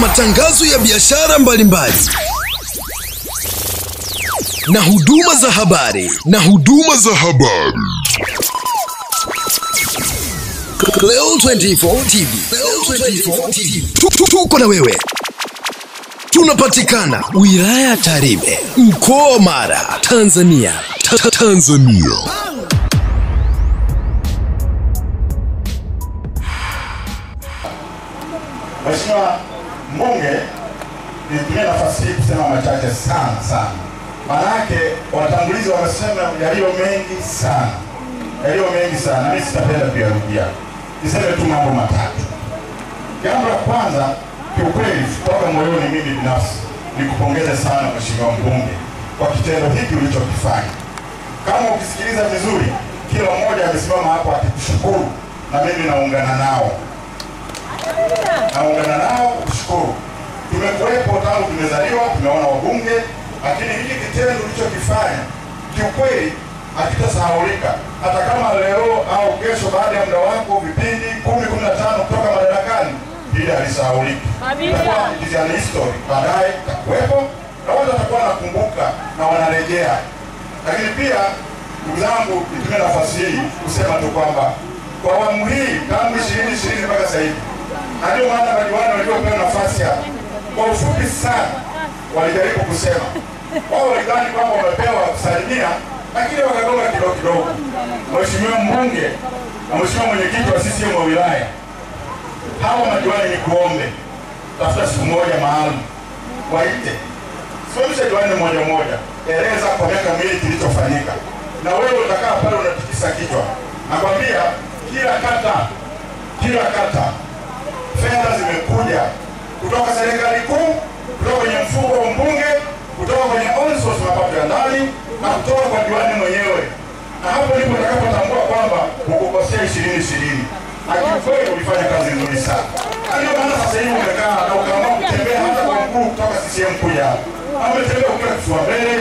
matangazo ya biashara mbalimbali na huduma za habari na huduma za habari. Leo 24 TV. Leo 24 TV. Tu- tu- Tuko na wewe. Tunapatikana wilaya ya Tarime, mkoa wa Mara, Tanzania. Ta- ta- Tanzania. Mheshimiwa mbunge, nitumie nafasi hii kusema machache sana sana, maanake watangulizi wanasema yaliyo mengi sana, yaliyo mengi sana, mimi sitapenda kuyarudia. Niseme tu mambo matatu. Jambo la kwanza, kiukweli, kutoka moyoni, mimi binafsi nikupongeze sana Mheshimiwa mbunge kwa kitendo hiki ulichokifanya. Kama ukisikiliza vizuri, kila mmoja amesimama hapo akikushukuru, na mimi naungana nao naungana nao kushukuru. Tumekuwepo tangu tumezaliwa, tumeona wabunge, lakini hiki kitendo ulichokifanya kiukweli hakitasahaulika, hata kama leo au kesho, baada ya muda wako, vipindi kumi kumi na tano kutoka madarakani, hili alisahauliki kizani history, baadaye takuwepo na watu watakuwa wanakumbuka na wanarejea. Lakini pia ndugu zangu, nitumie nafasi hii kusema tu kwamba kwa awamu hii tangu ishirini ishirini mpaka sasa hivi na ndio maana madiwani waliopewa nafasi hapa kwa ufupi sana walijaribu kusema wao walidhani kwamba wamepewa kusalimia, lakini wakagoma kidogo kidogo. Mheshimiwa mbunge na mheshimiwa mwenyekiti wa CCM wa wilaya, hawa madiwani ni kuombe, tafuta siku moja maalum waite, simamisha diwani moja moja, eleza kwa miaka miwili kilichofanyika, na wewe utakaa pale unatikisa kichwa. Nakwambia kila kata, kila kata fedha zimekuja kutoka serikali kuu, kutoka kwenye mfuko wa mbunge, kutoka kwenye onso source mapato ya ndani na kutoka kwa diwani mwenyewe, na hapo ndipo utakapotambua kwamba hukukosea ishirini ishirini. Na kiukweli ulifanya kazi nzuri sana. Na Ndio maana sasa hivi umekaa na ukaamua kutembea hata kwa mkuu kutoka CCM kuja hapa, umetembea ukiwa kifua mbele,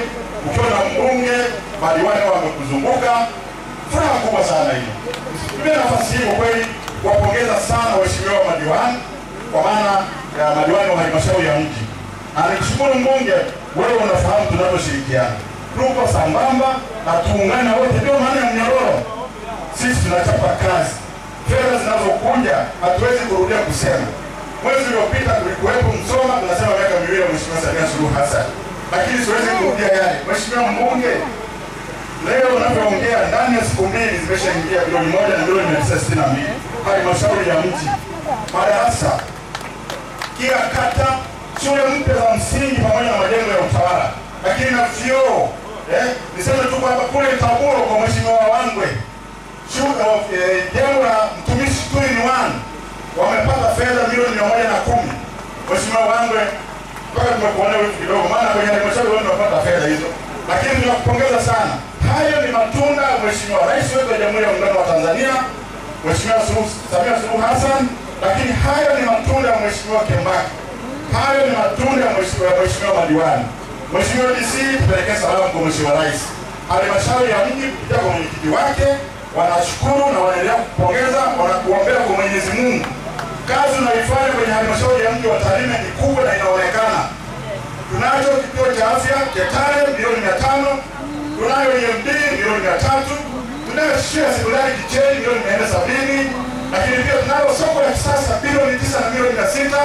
ukiwa na mbunge, madiwani wamekuzunguka, furaha kubwa sana hiyo. Tumia nafasi hii kweli kuwapongeza sana waheshimiwa madiwani kwa maana ya madiwani wa halmashauri ya mji, na nikushukuru mbunge, wewe unafahamu tunavyoshirikiana, tuko sambamba na tuungane wote, ndio maana ya mnyororo. Sisi tunachapa kazi, fedha zinazokuja hatuwezi kurudia kusema. Mwezi uliopita tulikuwepo Msoma, tunasema miaka miwili ya Mheshimiwa Samia Suluhu Hassan, lakini siwezi kurudia yale. mweshimiwa mbunge, Leo unavyoongea ndani ya siku mbili zimeshaingia bilioni moja na milioni mia tisa sitini na mbili. Halmashauri ya mji, madarasa. Kila kata, shule mpya za msingi pamoja na majengo ya utawala, lakini na vyoo eh. Niseme tu kwamba kule Tabora kwa mheshimiwa Wangwe shule eh, jengo la mtumishi one wamepata fedha milioni mia moja na kumi. Mheshimiwa Wangwe, mpaka tumekuona wivu kidogo, maana kwenye halmashauri wewe unapata fedha hizo, lakini tunakupongeza sana. Hayo ni matunda ya Mheshimiwa Rais wetu wa Jamhuri ya Muungano wa Tanzania, Mheshimiwa Samia Suluhu Hassan, lakini hayo ni matunda ya Mheshimiwa Kembaki, hayo ni matunda ya Mheshimiwa madiwani. Mheshimiwa DC, pelekee salamu kwa Mheshimiwa Rais. Halmashauri ya mji kupitia kwa mwenyekiti wake wanashukuru na wanaendelea kupongeza, wanakuombea kwa Mwenyezi Mungu. Kazi unaifanya kwenye halmashauri ya mji wa Tarime ni kubwa na inaonekana. Tunacho kituo cha afya Ketare milioni mia tano tunayo EMD milioni mia tatu tunayo shule ya sekondari Kicheni milioni mia nne sabini lakini pia tunalo soko la kisasa bilioni tisa na milioni mia sita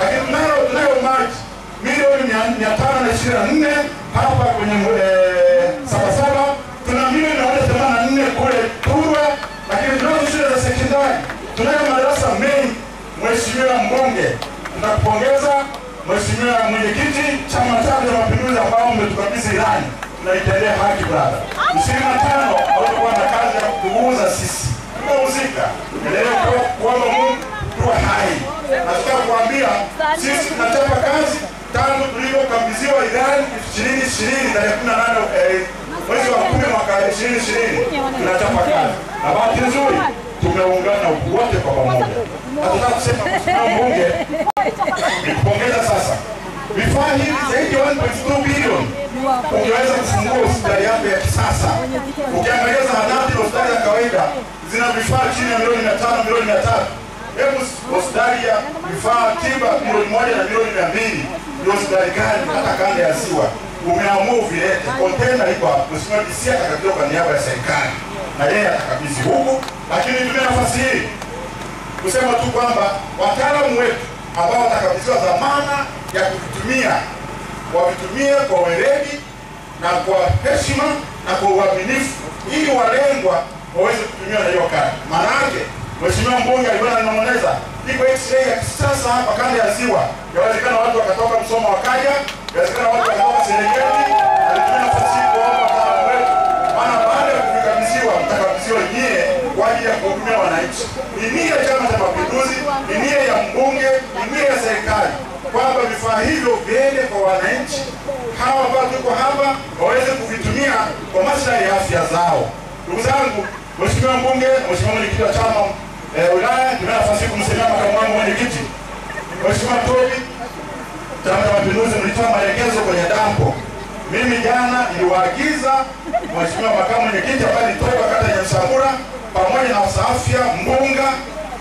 lakini tunayo tunayo maji milioni mia- tano na ishirini na nne hapa kwenye eh, Sabasaba tuna milioni mia moja themanini na nne kule Turwa, lakini tunazo shule za sekondari tunayo madarasa mengi. Mheshimiwa mbunge, tunakupongeza Mheshimiwa mwenyekiti, chama chako cha Mapinduzi ambao umetukabidhi ilani, tunaitendea haki brada. ishirini na tano walikuwa na kazi ya kutuuza sisi, tumehusika. Endelea kuwa- kuomba Mungu tuwe hai. Nataka kuambia sisi tunachapa kazi tangu tulivyokabidhiwa ilani ishirini ishirini tarehe kumi na nane mwezi wa kumi mwaka ishirini ishirini tunachapa kazi, na bahati nzuri tumeungana wote kwa pamoja. Nataka kusema Mheshimiwa mbunge nikupongeza sasa. Vifaa hivi zaidi ya 1.2 bilioni ungeweza kufungua hospitali yako ya kisasa. Ukiangalia zahanati na hospitali ya kawaida zina vifaa chini ya milioni mia tano milioni mia tatu hebu hospitali ya vifaa tiba milioni moja na milioni mia mbili. Ni hospitali gani hata kanda ya ziwa? Umeamua uvilete. Kontena iko hapo. Mheshimiwa kwa niaba ya serikali. Na yeye atakabizi huku. Lakini tumia nafasi hii kusema tu kwamba wataalamu wetu ambao watakabiziwa dhamana ya kuvitumia wavitumie kwa weledi na kwa heshima na kwa uaminifu ili walengwa waweze kutumia na hiyo kadi. Maana yake Mheshimiwa mbunge alikuwa ananong'oneza, iko x-ray ya kisasa hapa kando ya ziwa, yawezekana watu wakatoka Msoma wakaja, yawezekana watu wakatoka Serengeti. Alitumia nafasi hii kwa wataalamu wetu, maana baada ya kuvikabidhiwa mtakabidhiwa nyie kwa ajili ya kuhudumia wananchi. Ni nia ya Chama cha Mapinduzi, ni nia ya mbunge, ni nia ya serikali kwamba vifaa hivyo viende kwa wananchi hawa ambao tuko hapa waweze kuvitumia kwa maslahi ya afya zao. Ndugu zangu, Mheshimiwa mbunge, Mheshimiwa mwenyekiti wa chama wilaya, tuna nafasi hii kumsemea makamu wangu mwenyekiti Mheshimiwa Tobi, Chama cha Mapinduzi mlitoa maelekezo kwenye dampo. Mimi jana niliwaagiza Mheshimiwa makamu mwenyekiti ambaye nitoka kata ya Nyamsangura pamoja na afya Mbunga,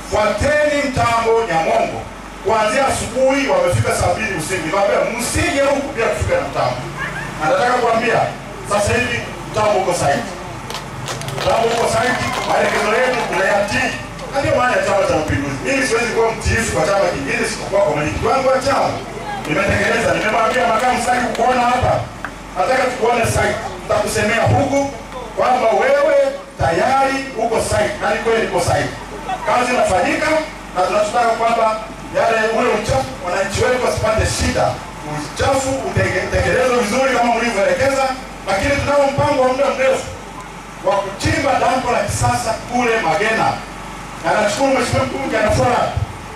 fuateni mtambo Nyamongo kuanzia asubuhi wamefika saa mbili usiku. Niwaambia msije huku bila kufika na mtambo. Na nataka kuambia sasa hivi mtambo uko saiti, mtambo uko saiti, maelekezo yenu tunayatii. Na ndio maana Chama cha Mapinduzi, mimi siwezi kuwa mtiifu kwa chama kingine isipokuwa kwa mwenyekiti wangu wa chama. Nimetekeleza, nimemwambia makamu, sitaki kukuona hapa, nataka tukuone site, nitakusemea huku kwamba wewe tayari uko site, na ni kweli uko site, kazi inafanyika na tunachotaka kwamba yale ule uchafu wananchi wetu wasipate shida, uchafu utekelezwe vizuri kama mlivyoelekeza, lakini tunao mpango wa muda mrefu wa kuchimba dampo la kisasa kule Magena, na nashukuru mheshimiwa mbunge anafura.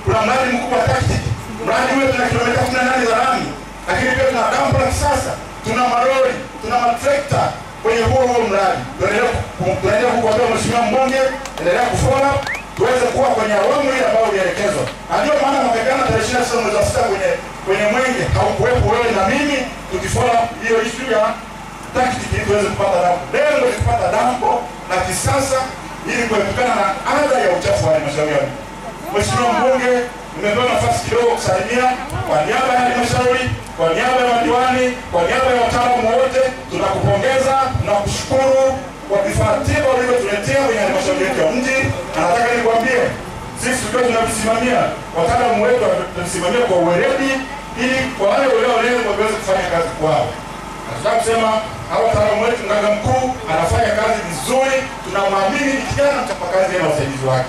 Kuna mradi mkubwa wa TACTIC, mradi ule tuna kilomita kumi na nane za lami, lakini pia tuna dampo la kisasa, tuna malori, tuna matrekta kwenye huo huo mradi. Tunaendelea kukuambia mheshimiwa mbunge, endelea kufola tuweze kuwa kwenye awamu hii ambayo ulielekezwa. Ndio maana mwaka jana tarehe ishirini na sita mwezi wa sita kwenye kwenye mwenge haukuwepo wewe na mimi tukifola hiyo ishu ya tactic ili tuweze kupata dampo. Lengo ni kupata dampo la kisasa ili kuepukana na adha ya uchafu wa halmashauri ya mji. Mheshimiwa mbunge, nimepewa nafasi kidogo kusalimia kwa niaba ya halmashauri, kwa niaba ya madiwani, kwa niaba ya wataalamu wote, tunakupongeza na kushukuru kwa vifaa tiba ulivyotuletea kwenye halmashauri yetu ya mji, na nataka nikwambie sisi tukiwa tunavisimamia, wataalamu wetu wanavisimamia kwa uweledi, ili kwa wale waliolengwa waweze kufanya kazi kwao. Nataka kusema hawa wataalamu wetu, mganga mkuu anafanya kazi vizuri, tunamwamini ni kijana mchapakazi na usaidizi wake.